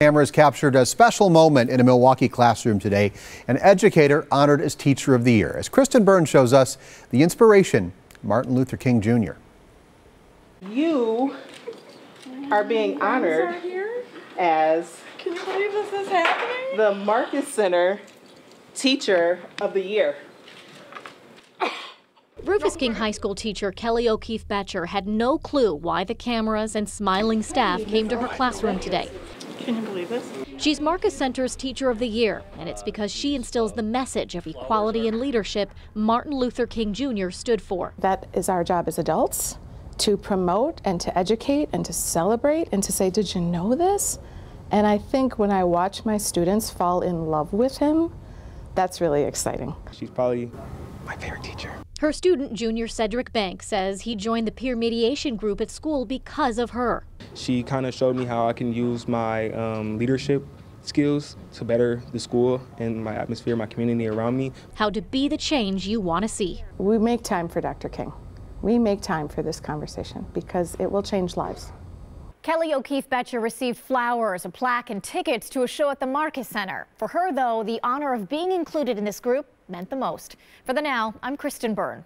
Cameras captured a special moment in a Milwaukee classroom today. An educator honored as Teacher of the Year. As Kristen Burns shows us, the inspiration, Martin Luther King Jr. You are being honored as Can you believe this is happening? the Marcus Center Teacher of the Year. Rufus King High School teacher Kelly O'Keefe Boettcher had no clue why the cameras and smiling staff came to her classroom today. Can you believe this? She's Marcus Center's Teacher of the Year, and it's because she instills the message of equality and leadership Martin Luther King Jr. stood for. That is our job as adults to promote and to educate and to celebrate and to say, Did you know this? And I think when I watch my students fall in love with him, that's really exciting. She's probably my favorite teacher. Her student, junior Cedric Banks, says he joined the peer mediation group at school because of her. She kind of showed me how I can use my um, leadership skills to better the school and my atmosphere, my community around me. How to be the change you want to see. We make time for Dr. King. We make time for this conversation because it will change lives. Kelly O'Keefe Boettcher received flowers, a plaque, and tickets to a show at the Marcus Center. For her, though, the honor of being included in this group meant the most. For the now, I'm Kristen Byrne.